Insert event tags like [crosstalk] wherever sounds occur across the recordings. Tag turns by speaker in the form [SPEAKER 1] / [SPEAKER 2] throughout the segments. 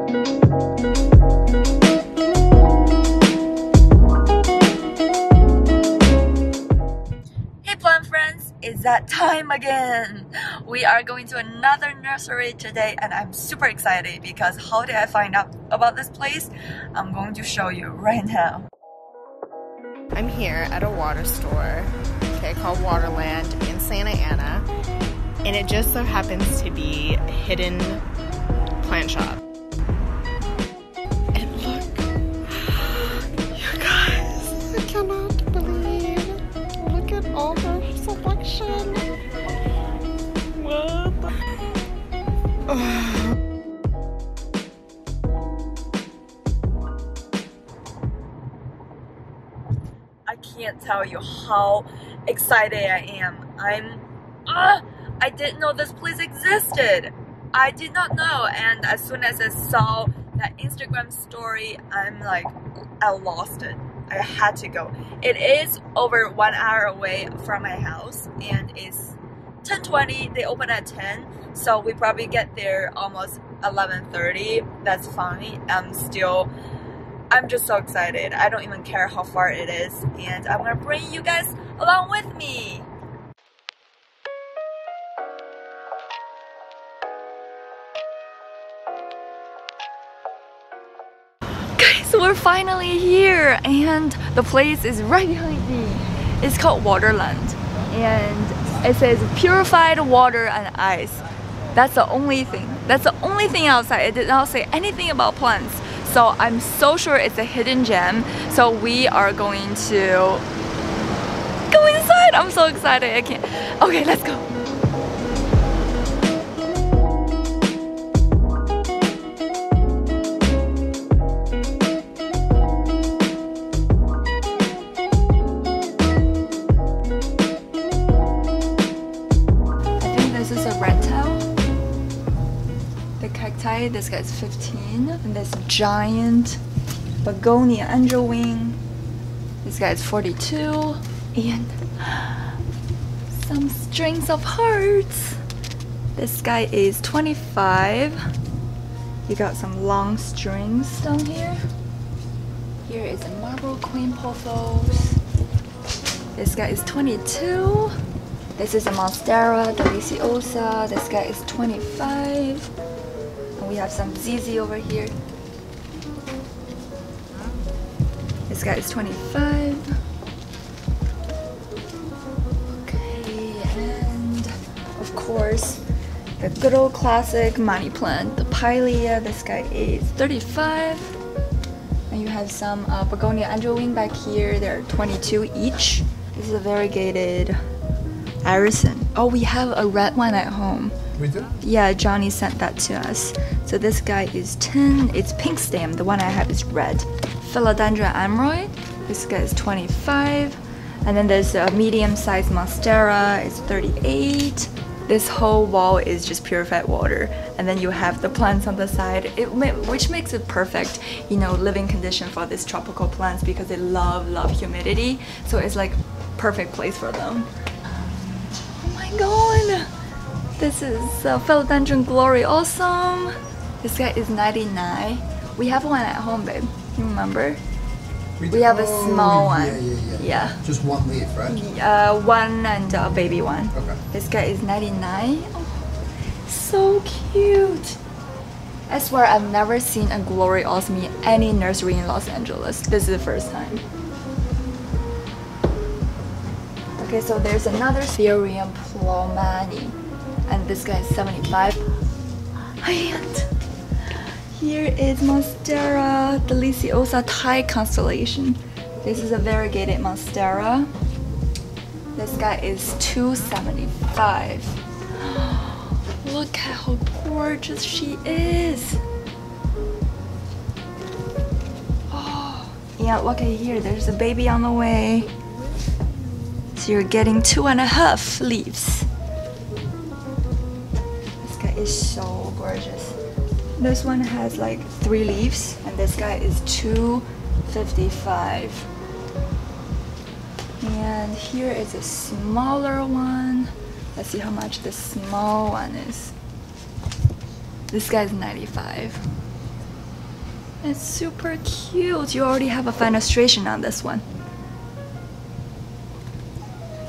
[SPEAKER 1] Hey plant friends, it's that time again. We are going to another nursery today and I'm super excited because how did I find out about this place? I'm going to show you right now.
[SPEAKER 2] I'm here at a water store, okay, called Waterland in Santa Ana, and it just so happens to be a hidden plant shop.
[SPEAKER 1] Tell you how excited I am. I'm uh, I didn't know this place existed. I did not know and as soon as I saw that Instagram story, I'm like I lost it. I had to go. It is over one hour away from my house and it's 10:20. They open at 10, so we probably get there almost 11:30. That's fine. I'm still I'm just so excited. I don't even care how far it is, and I'm gonna bring you guys along with me. Guys, we're finally here, and the place is right behind me. It's called Waterland, and it says purified water and ice. That's the only thing. That's the only thing outside. It did not say anything about plants. So I'm so sure it's a hidden gem. So we are going to go inside. I'm so excited. I can't. Okay, let's go. Cacti, this guy's 15. And this giant begonia angel wing. This guy's 42. And some strings of hearts. This guy is 25. You got some long strings down here. Here is a marble queen pothos. This guy is 22. This is a Monstera deliciosa. This guy is 25. We have some ZZ over here. This guy is 25. Okay, and of course, the good old classic money plant, the Pilea. This guy is 35. And you have some uh, begonia angel wing back here. They're 22 each. This is a variegated Arison. Oh, we have a red one at home.
[SPEAKER 3] We do?
[SPEAKER 1] Yeah, Johnny sent that to us. So this guy is 10. It's pink stem. The one I have is red. Philodendron amroid. This guy is 25. And then there's a medium-sized monstera. It's 38. This whole wall is just purified water, and then you have the plants on the side, it which makes it perfect, you know, living condition for these tropical plants because they love love humidity. So it's like perfect place for them. Oh my god! This is uh, Philodendron Gloriosum. This guy is 99. We have one at home, babe. You remember? We have a small one.
[SPEAKER 3] Yeah, yeah, yeah.
[SPEAKER 1] Yeah.
[SPEAKER 3] Just one leaf, right?
[SPEAKER 1] Uh, one and a baby one.
[SPEAKER 3] Okay.
[SPEAKER 1] This guy is 99. Oh, so cute. I swear I've never seen a Gloriosum in any nursery in Los Angeles. This is the first time. Okay, so there's another Therium plowmanii. And this guy is 75. And here is Monstera Deliciosa Thai Constellation. This is a variegated Monstera. This guy is 275. [gasps] Look at how gorgeous she is. Oh, [gasps] yeah, look at here. There's a baby on the way. So you're getting two and a half leaves. This guy is so gorgeous. This one has like three leaves, and this guy is 255. And here is a smaller one. Let's see how much this small one is. This guy's 95. It's super cute. You already have a fenestration on this one.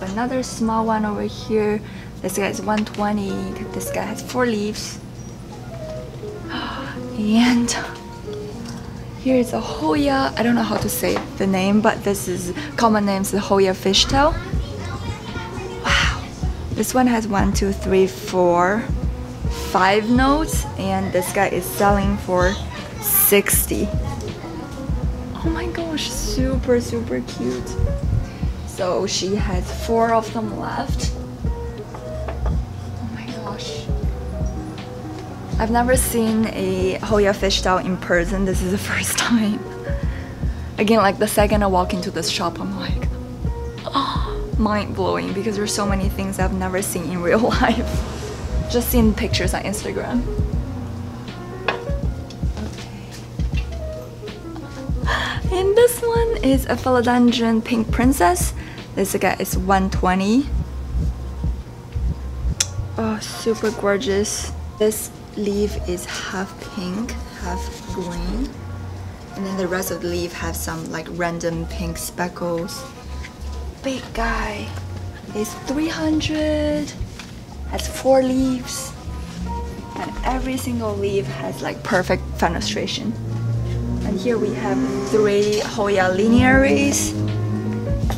[SPEAKER 1] Another small one over here. This guy is 120. This guy has four leaves. And here is a Hoya. I don't know how to say the name, but this is common name is the Hoya fishtail. Wow. This one has one, two, three, four, five notes, and this guy is selling for 60. Oh my gosh, super, super cute. So she has four of them left. I've never seen a Hoya fishtail in person. This is the [laughs] first time. Again, like the second I walk into this shop, I'm like, [gasps] oh, mind blowing because there's so many things I've never seen in real [laughs] life. Just seen pictures on Instagram. [gasps] And this one is a philodendron pink princess. This guy is 120. Oh, super gorgeous. This leaf is half pink, half green. And then the rest of the leaf have some like random pink speckles. Big guy is 300. Has four leaves. And every single leaf has like perfect fenestration. And here we have three Hoya linearis.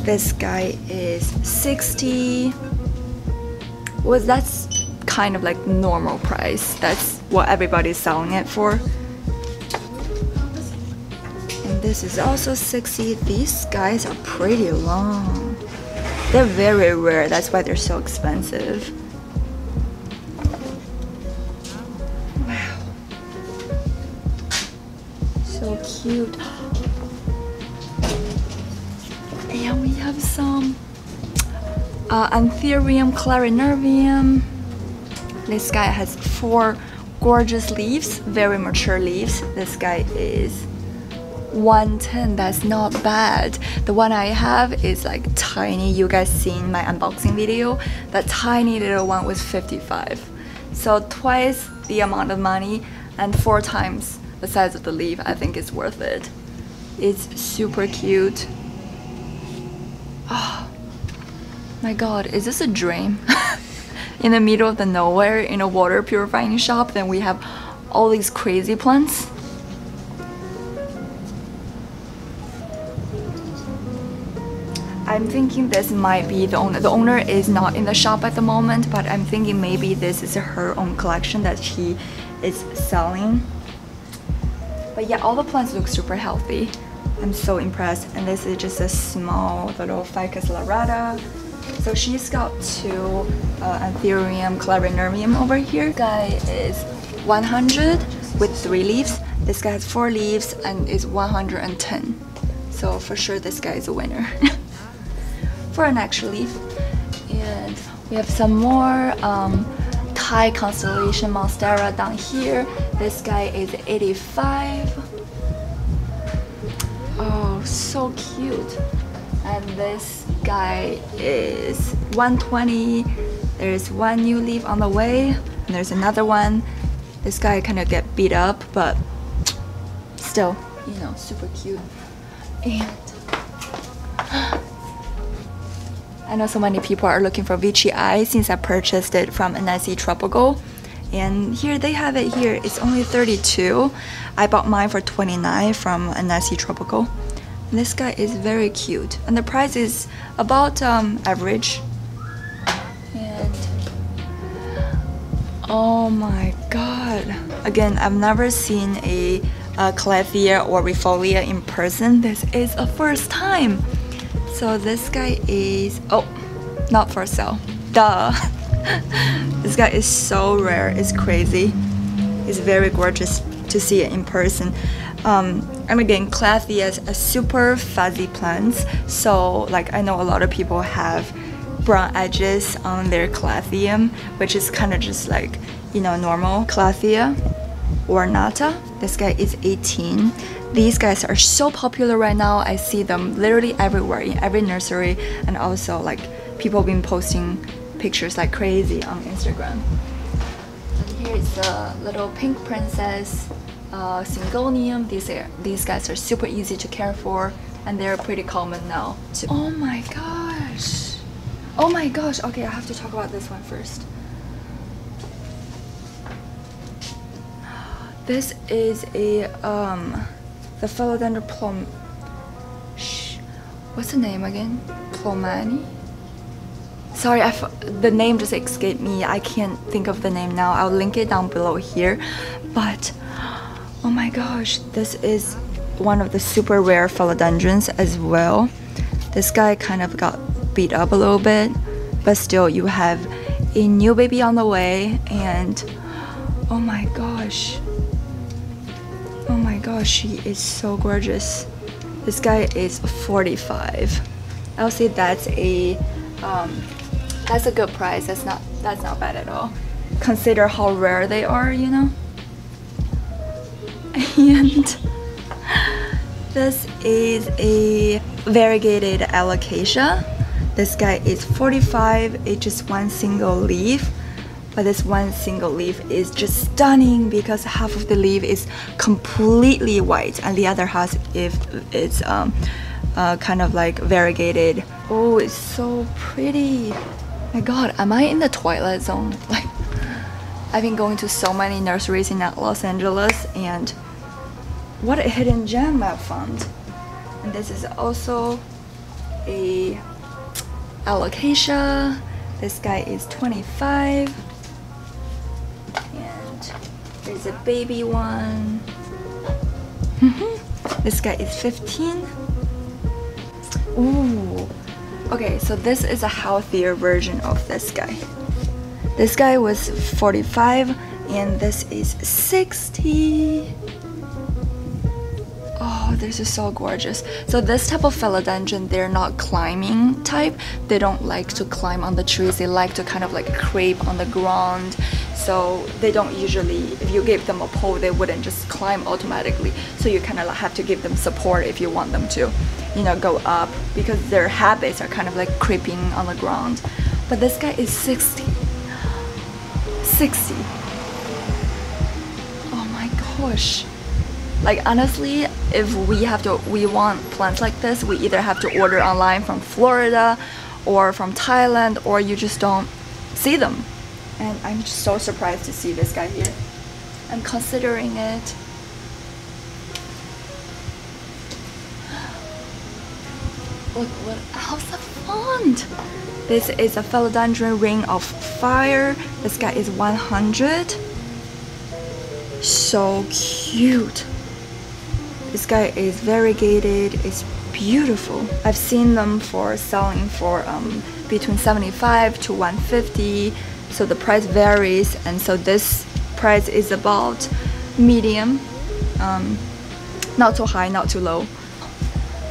[SPEAKER 1] This guy is 60. Well, that's kind of like normal price. That's what everybody's selling it for. And this is also 60. These guys are pretty long. They're very rare, that's why they're so expensive. Wow. So cute. [gasps] And we have some uh, Anthurium clarinervium. This guy has four gorgeous leaves, very mature leaves. This guy is 110, that's not bad. The one I have is like tiny. You guys seen my unboxing video? That tiny little one was 55. So twice the amount of money and four times the size of the leaf, I think it's worth it. It's super cute. [gasps] Oh my god, is this a dream? [laughs] in the middle of the nowhere in a water purifying shop, then we have all these crazy plants. I'm thinking this might be the owner. The owner is not in the shop at the moment, but I'm thinking maybe this is her own collection that she is selling. But yeah, all the plants look super healthy. I'm so impressed. And this is just a small little Ficus lyrata. So she's got two uh, Anthurium clarinervium over here. This guy is 100 with three leaves. This guy has four leaves and is 110. So for sure this guy is a winner. [laughs] for an extra leaf. And we have some more um, Thai constellation monstera down here. This guy is 85. Oh, so cute. And this guy is 120. There's one new leaf on the way, and there's another one. This guy kind of get beat up, but still, you know, super cute. And [gasps] I know so many people are looking for Veitchii since I purchased it from NSE Tropical. And here they have it here. It's only 32. I bought mine for 29 from NSE Tropical. This guy is very cute. And the price is about um, average. And oh my god. Again, I've never seen a, a or Refolia in person. This is a first time. So this guy is, oh, not for sale. Duh. [laughs] this guy is so rare, it's crazy. It's very gorgeous to see it in person. Um, and again, Calatheas a super fuzzy plants. So like I know a lot of people have brown edges on their Calathea, which is kind of just like, you know, normal Calathea ornata. This guy is 18. These guys are so popular right now. I see them literally everywhere in every nursery and also like people have been posting pictures like crazy on Instagram. And here is the little pink princess uh, Syngonium. These are these guys are super easy to care for, and they're pretty common now. Too. Oh my gosh! Oh my gosh! Okay, I have to talk about this one first. This is a um, the philodendron plum. Shh, what's the name again? Plowmanii. Sorry, the name just escaped me. I can't think of the name now. I'll link it down below here. But oh my gosh, this is one of the super rare philodendrons as well. This guy kind of got beat up a little bit, but still, you have a new baby on the way, and oh my gosh, oh my gosh, she is so gorgeous. This guy is 45. I'll say that's a um, that's a good price. That's not that's not bad at all. Consider how rare they are, you know. And this is a variegated alocasia. This guy is 45. It's just one single leaf. But this one single leaf is just stunning because half of the leaf is completely white and the other half if it's um, uh, kind of like variegated. Oh, it's so pretty. My god, am I in the twilight zone? [laughs] Like, I've been going to so many nurseries in Los Angeles and what a hidden gem I found. And this is also a alocasia. This guy is 25. And there's a baby one. Mm-hmm. this guy is 15. Ooh. Okay, so this is a healthier version of this guy. This guy was 45 and this is 60. Oh, this is so gorgeous. So this type of philodendron, they're not climbing type. They don't like to climb on the trees. They like to kind of like creep on the ground. So they don't usually, if you give them a pole, they wouldn't just climb automatically. So you kind of have to give them support if you want them to, you know, go up because their habits are kind of like creeping on the ground. But this guy is 60. 60. Oh my gosh. Like honestly, if we have to, we want plants like this, we either have to order online from Florida or from Thailand or you just don't see them and I'm just so surprised to see this guy here. I'm considering it. [gasps] Look what how's the font? This is a philodendron ring of fire. This guy is 100. So cute. This guy is variegated. It's beautiful. I've seen them for selling for um, between 75 to 150 so the price varies and so this price is about medium um, not too high not too low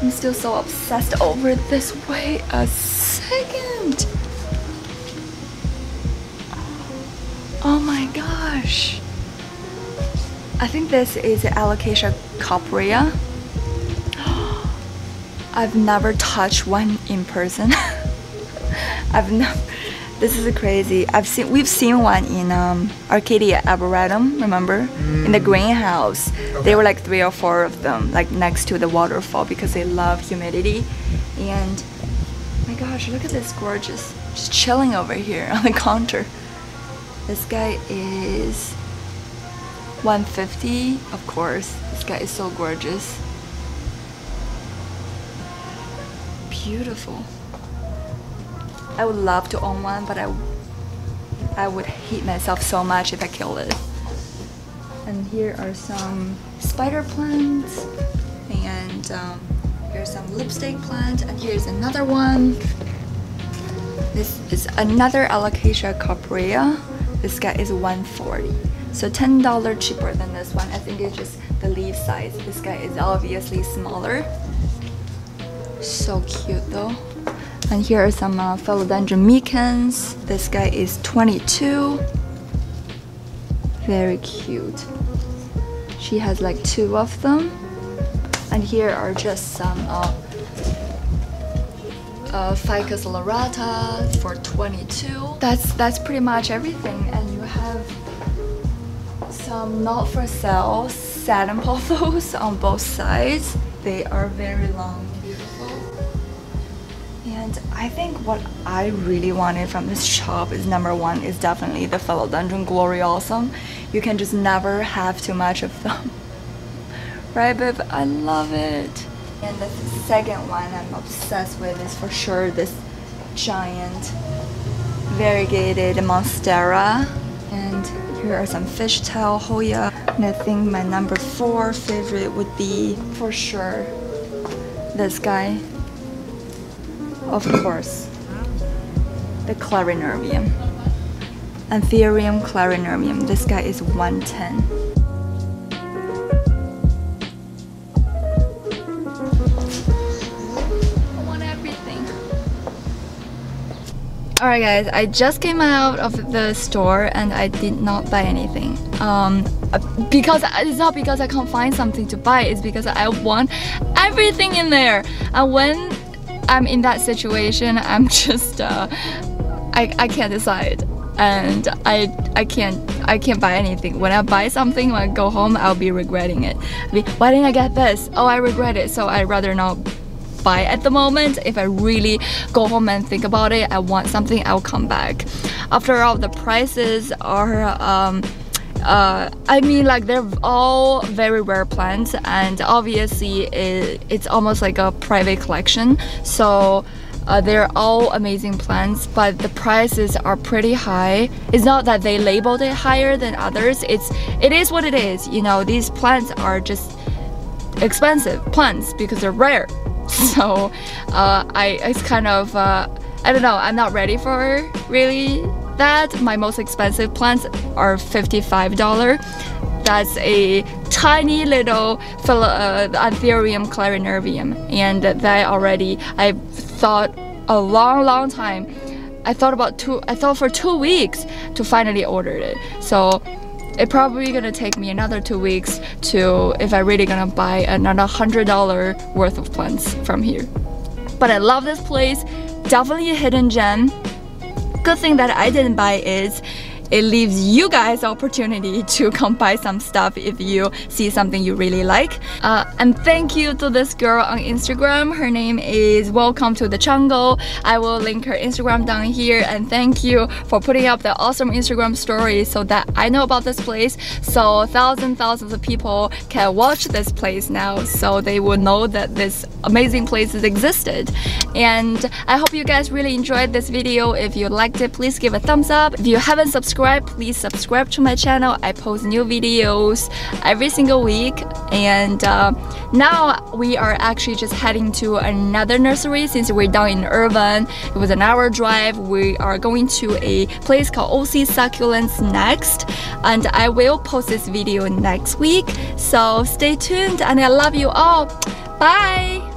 [SPEAKER 1] I'm still so obsessed over this wait a second oh my gosh I think this is Alocasia cuprea [gasps] I've never touched one in person [laughs] I've never this is crazy. I've seen we've seen one in um, Arcadia Arboretum. Remember, mm. in the mm. greenhouse. Okay. There were like three or four of them, like next to the waterfall because they love humidity. And my gosh, look at this gorgeous, just chilling over here [laughs] on the counter. This guy is 150, of course. This guy is so gorgeous. Beautiful. I would love to own one, but I, I would hate myself so much if I killed it. And here are some spider plants, and um, here's some lipstick plant, and here's another one. This is another Alocasia cuprea. This guy is 140 so $10 cheaper than this one. I think it's just the leaf size. This guy is obviously smaller. So cute though. And here are some uh, philodendron micans. This guy is 22. Very cute. She has like two of them. And here are just some uh, uh, Ficus lyrata for 22. That's that's pretty much everything. And you have some not for sale satin pothos [laughs] on both sides. They are very long, beautiful. And I think what I really wanted from this shop is number one is definitely the Philodendron Gloriosum. You can just never have too much of them. [laughs] right, babe? I love it. And the second one I'm obsessed with is for sure this giant variegated monstera. And here are some fishtail Hoya. And I think my number four favorite would be for sure this guy. Of course, the Clarinervium. Anthurium clarinervium. This guy is 110. Alright guys, I just came out of the store and I did not buy anything. Um, because it's not because I can't find something to buy, it's because I want everything in there. And when I'm in that situation, [laughs] I'm just, uh, I, I can't decide. And I I can't I can't buy anything. When I buy something, when I go home, I'll be regretting it. Be, Why didn't I get this? Oh, I regret it. So I'd rather not buy at the moment. If I really go home and think about it, I want something, I'll come back. After all, the prices are um, uh, I mean like they're all very rare plants and obviously it, it's almost like a private collection. So uh, they're all amazing plants but the prices are pretty high. It's not that they labeled it higher than others. It's it is what it is. You know these plants are just expensive plants because they're rare [laughs] so uh, I it's kind of uh, I don't know I'm not ready for really that. My most expensive plants are $55 that's a tiny little uh, Anthurium clarinervium. And that already I thought a long long time I thought about two I thought for two weeks to finally order it. So it probably gonna take me another two weeks to if I really gonna buy another hundred dollar worth of plants from here. But I love this place, definitely a hidden gem. Good thing that I didn't buy is it leaves you guys opportunity to come buy some stuff if you see something you really like. Uh, and thank you to this girl on Instagram. Her name is Welcome to the Jungle. I will link her Instagram down here and thank you for putting up the awesome Instagram story so that I know about this place. So thousands, thousands of people can watch this place now so they will know that this amazing place has existed. And I hope you guys really enjoyed this video. If you liked it, please give a thumbs up. If you haven't subscribed subscribe, please subscribe to my channel. I post new videos every single week. And uh, now we are actually just heading to another nursery since we're down in Irvine. It was an hour drive. We are going to a place called OC Succulents next. And I will post this video next week. So stay tuned and I love you all. Bye!